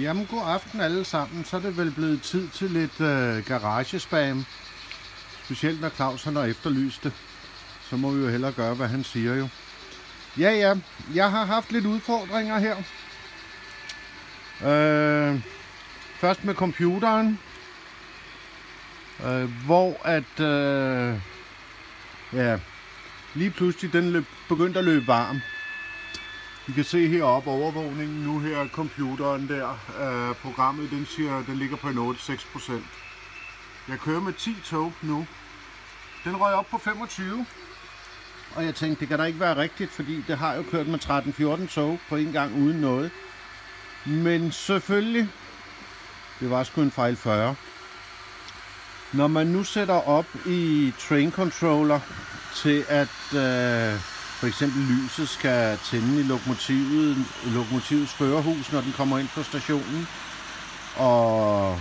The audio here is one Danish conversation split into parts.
Jamen, god aften alle sammen. Så er det vel blevet tid til lidt øh, garagespam. Specielt når Claus han har efterlyst det. Så må vi jo hellere gøre, hvad han siger jo. Ja, ja. Jeg har haft lidt udfordringer her. Øh, først med computeren. Øh, hvor at... Øh, ja, lige pludselig den løb, begyndte at løbe varm. I kan se heroppe overvågningen nu her, computeren der, øh, programmet, den siger, den ligger på en 8-6%. Jeg kører med 10 tog nu. Den røg op på 25. Og jeg tænkte, det kan da ikke være rigtigt, fordi det har jo kørt med 13-14 tog på en gang uden noget. Men selvfølgelig, det var sgu en fejl 40. Når man nu sætter op i train controller til at øh, for eksempel lyset skal tænde i lokomotivet, lokomotivets førerhus, når den kommer ind på stationen, og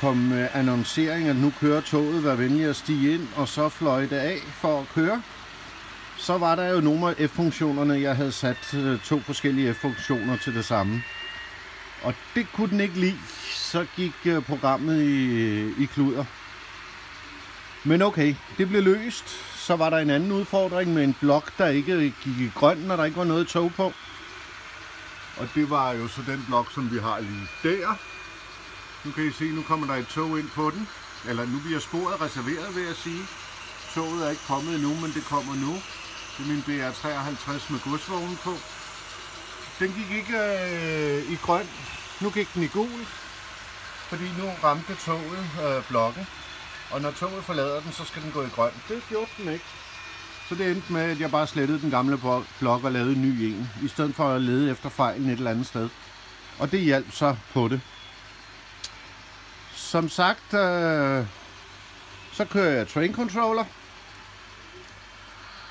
komme annoncering, at nu kører toget, vær venlig at stige ind, og så fløjte af for at køre. Så var der jo nogle af F-funktionerne, jeg havde sat øh, to forskellige F-funktioner til det samme. Og det kunne den ikke lide. Så gik øh, programmet i, øh, i kluder. Men okay, det blev løst. Så var der en anden udfordring med en blok, der ikke gik i grøn, når der ikke var noget tog på. Og det var jo så den blok, som vi har lige der. Nu kan I se, nu kommer der et tog ind på den. Eller nu bliver sporet reserveret, vil jeg sige. Toget er ikke kommet endnu, men det kommer nu. Det er min BR53 med godsvognen på. Den gik ikke øh, i grøn. Nu gik den i gul. Fordi nu ramte toget øh, blokken. Og når toget forlader den, så skal den gå i grøn. Det gjorde den ikke. Så det endte med, at jeg bare slettede den gamle blok og lavede en ny en, i stedet for at lede efter fejlen et eller andet sted. Og det hjalp så på det. Som sagt, øh, så kører jeg train controller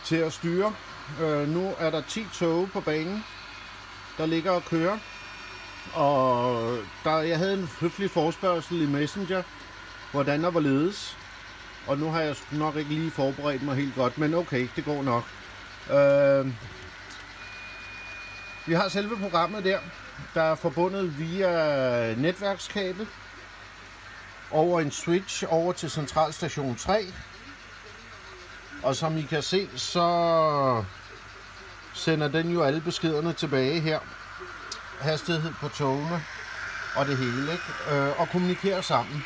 til at styre. Øh, nu er der 10 tog på banen, der ligger og kører. Og der, jeg havde en høflig forspørgsel i Messenger, hvordan og hvorledes. Og nu har jeg nok ikke lige forberedt mig helt godt, men okay, det går nok. Øh, vi har selve programmet der, der er forbundet via netværkskabel over en switch over til centralstation 3. Og som I kan se, så sender den jo alle beskederne tilbage her. Hastighed på togene og det hele, ikke? Øh, og kommunikerer sammen.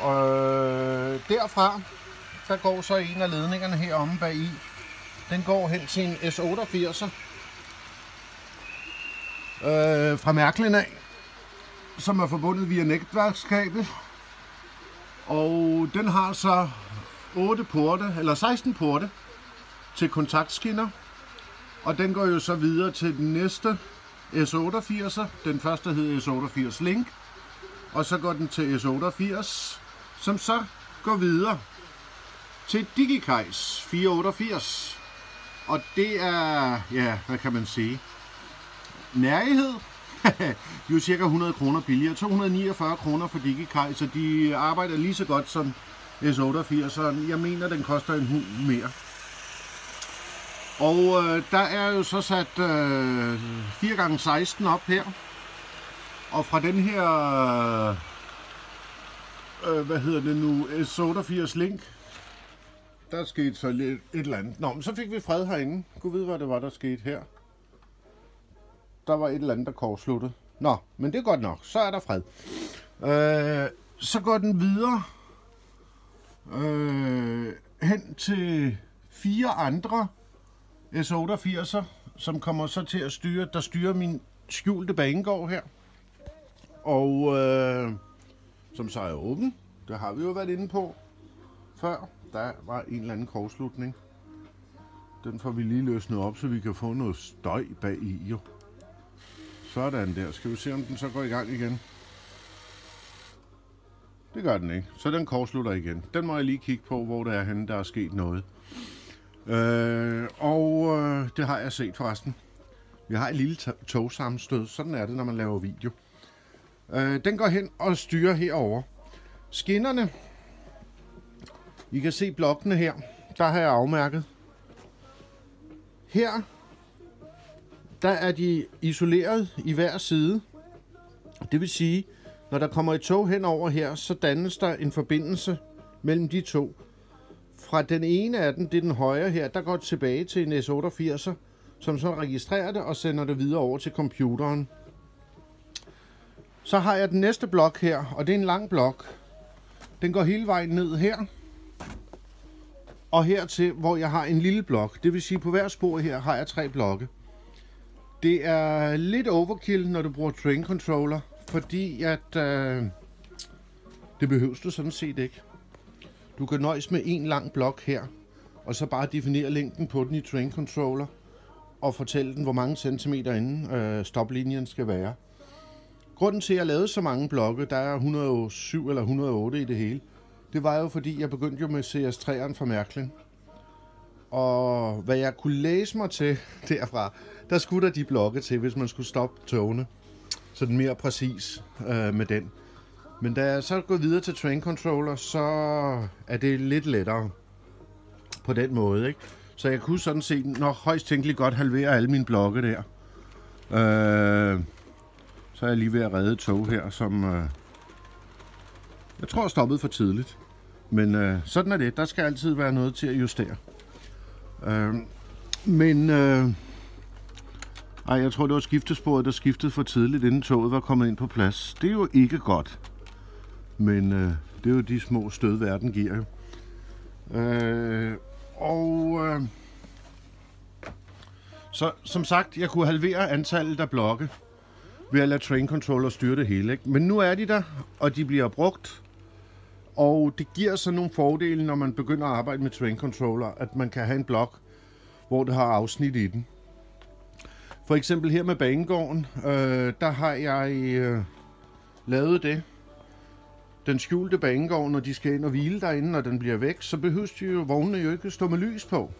Og øh, derfra, der går så en af ledningerne heromme bag i. Den går hen til en S88'er øh, fra Mærklen af, som er forbundet via netværkskabel. Og den har så 8 porte, eller 16 porte til kontaktskinner. Og den går jo så videre til den næste S88. Den første hed S88 Link. Og så går den til S88 som så går videre til DigiKajs 488. Og det er, ja, hvad kan man sige, nærighed. jo cirka 100 kroner billigere. 249 kroner for DigiKai, så de arbejder lige så godt som S88. Så jeg mener, den koster en hund mere. Og øh, der er jo så sat øh, 4x16 op her. Og fra den her øh, hvad hedder det nu, S88 Link. Der skete så lidt et eller andet. Nå, men så fik vi fred herinde. Gud vide, hvad det var, der skete her. Der var et eller andet, der kortsluttede. Nå, men det er godt nok. Så er der fred. Øh, så går den videre øh, hen til fire andre S88'er, som kommer så til at styre, der styrer min skjulte banegård her. Og øh, som så er åben. Det har vi jo været inde på før. Der var en eller anden kortslutning. Den får vi lige løsnet op, så vi kan få noget støj bag i jo. Sådan der. Skal vi se, om den så går i gang igen. Det gør den ikke. Så den kortslutter igen. Den må jeg lige kigge på, hvor det er henne, der er sket noget. Øh, og øh, det har jeg set forresten. Vi har et lille togsammenstød. Sådan er det, når man laver video. Øh, den går hen og styrer herover. Skinnerne. I kan se blokkene her. Der har jeg afmærket. Her, der er de isoleret i hver side. Det vil sige, når der kommer et tog henover her, så dannes der en forbindelse mellem de to. Fra den ene af dem, det er den højre her, der går tilbage til en S88'er, som så registrerer det og sender det videre over til computeren. Så har jeg den næste blok her, og det er en lang blok. Den går hele vejen ned her, og hertil, hvor jeg har en lille blok. Det vil sige, på hver spor her har jeg tre blokke. Det er lidt overkill, når du bruger train controller, fordi at øh, det behøves du sådan set ikke. Du kan nøjes med en lang blok her, og så bare definere længden på den i train controller, og fortælle den, hvor mange centimeter inden øh, stoplinjen skal være. Grunden til, at jeg lavede så mange blokke, der er 107 eller 108 i det hele, det var jo fordi, jeg begyndte jo med CS3'eren fra Mærkling. Og hvad jeg kunne læse mig til derfra, der skulle der de blokke til, hvis man skulle stoppe togene. Så den mere præcis øh, med den. Men da jeg så går videre til train controller, så er det lidt lettere på den måde. Ikke? Så jeg kunne sådan set nok højst tænkeligt godt halvere alle mine blokke der. Øh, så er jeg lige ved at redde tog her, som øh, jeg tror er stoppet for tidligt. Men øh, sådan er det. Der skal altid være noget til at justere. Øh, men øh, ej, jeg tror, det var skiftesporet, der skiftede for tidligt, inden toget var kommet ind på plads. Det er jo ikke godt. Men øh, det er jo de små stød, verden giver jo. Øh, og øh, så som sagt, jeg kunne halvere antallet af blokke ved at lade train controller styre det hele. Ikke? Men nu er de der, og de bliver brugt. Og det giver så nogle fordele, når man begynder at arbejde med train controller, at man kan have en blok, hvor det har afsnit i den. For eksempel her med banegården, øh, der har jeg øh, lavet det. Den skjulte banegård, når de skal ind og hvile derinde, når den bliver væk, så behøver de jo vognene jo ikke stå med lys på.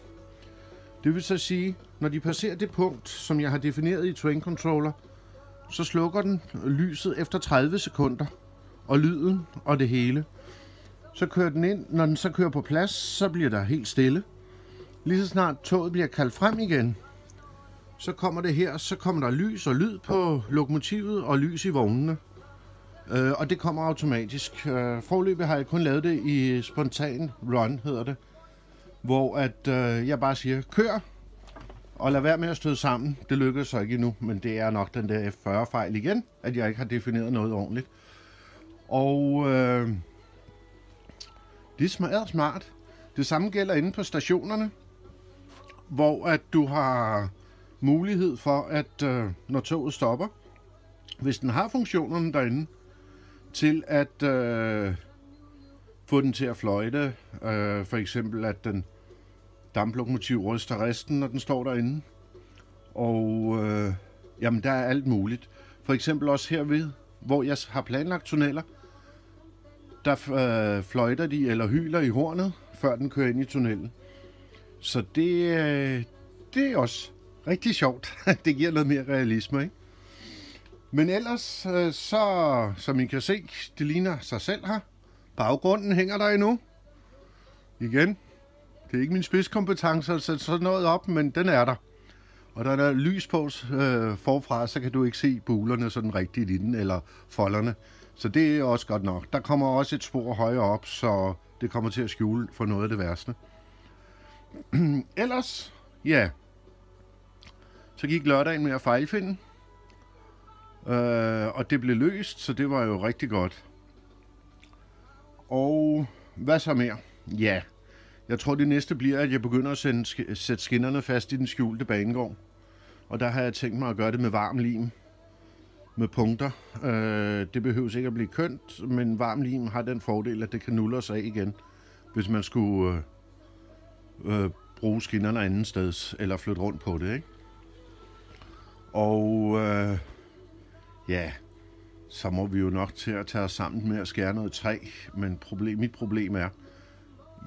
Det vil så sige, når de passerer det punkt, som jeg har defineret i train controller, så slukker den lyset efter 30 sekunder, og lyden og det hele. Så kører den ind, når den så kører på plads, så bliver der helt stille. Lige så snart toget bliver kaldt frem igen, så kommer det her, så kommer der lys og lyd på lokomotivet og lys i vognene. Øh, og det kommer automatisk. Øh, forløbet har jeg kun lavet det i spontan run, hedder det. Hvor at øh, jeg bare siger, kør, og lad være med at støde sammen. Det lykkedes så ikke endnu, men det er nok den der F40-fejl igen, at jeg ikke har defineret noget ordentligt. Og øh, det er smadret smart. Det samme gælder inde på stationerne, hvor at du har mulighed for, at øh, når toget stopper, hvis den har funktionerne derinde, til at øh, få den til at fløjte. Øh, for eksempel, at den damplokomotiv ryster resten, når den står derinde. Og øh, jamen, der er alt muligt. For eksempel også herved, hvor jeg har planlagt tunneller, der øh, fløjter de eller hyler i hornet, før den kører ind i tunnelen. Så det, øh, det er også rigtig sjovt. det giver noget mere realisme, ikke? Men ellers, øh, så som I kan se, det ligner sig selv her. Baggrunden hænger der endnu. Igen, det er ikke min spidskompetence at sætte sådan noget op, men den er der. Og der er lys på øh, forfra, så kan du ikke se bulerne sådan rigtigt i den, eller folderne. Så det er også godt nok. Der kommer også et spor højere op, så det kommer til at skjule for noget af det værste. Ellers, ja, så gik lørdagen med at fejlfinde. Øh, og det blev løst, så det var jo rigtig godt. Og hvad så mere? Ja, jeg tror det næste bliver, at jeg begynder at sende, sætte skinnerne fast i den skjulte banegård. Og der har jeg tænkt mig at gøre det med varm lim. Med punkter. Øh, det behøver ikke at blive kønt, men varm lim har den fordel, at det kan nulle sig af igen, hvis man skulle øh, øh, bruge skinnerne anden sted, eller flytte rundt på det, ikke? Og øh, ja, så må vi jo nok til at tage os sammen med at skære noget træ, men problem, mit problem er,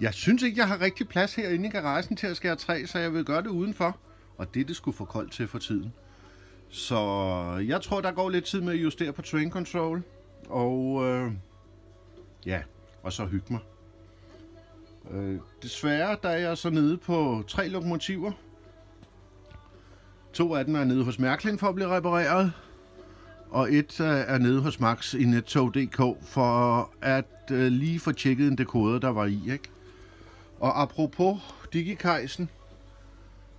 jeg synes ikke, jeg har rigtig plads herinde i garagen til at skære træ, så jeg vil gøre det udenfor. Og det, det skulle få koldt til for tiden. Så jeg tror, der går lidt tid med at justere på train control. Og øh, ja, og så hygge mig. Øh, desværre, der er jeg så nede på tre lokomotiver. To af dem er nede hos Mærklin for at blive repareret, og et øh, er nede hos Max i nettog.dk for at øh, lige få tjekket en dekoder, der var i. Ikke? Og apropos Digikejsen,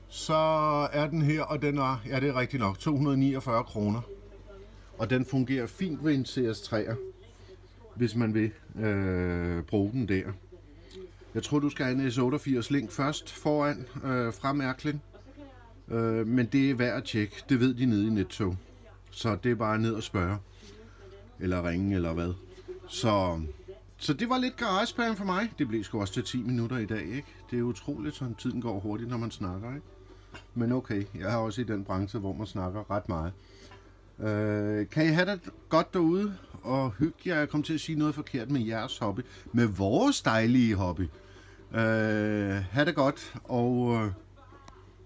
så er den her, og den er, ja det er rigtigt nok, 249 kroner. Og den fungerer fint ved en CS3'er, hvis man vil øh, bruge den der. Jeg tror, du skal have en S88 link først foran øh, fra Mærklin. Øh, men det er værd at tjekke. Det ved de nede i Netto. Så det er bare ned og spørge. Eller ringe, eller hvad. Så, så det var lidt garagebæren for mig. Det blev sgu også til 10 minutter i dag, ikke? Det er utroligt, sådan tiden går hurtigt, når man snakker, ikke? Men okay, jeg har også i den branche, hvor man snakker ret meget. Øh, kan I have det godt derude, og hygge jer. Jeg kom til at sige noget forkert med jeres hobby. Med vores dejlige hobby. Øh, ha' det godt, og øh,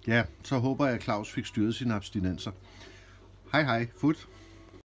ja, så håber jeg, at Claus fik styret sine abstinenser. Hej hej, fut.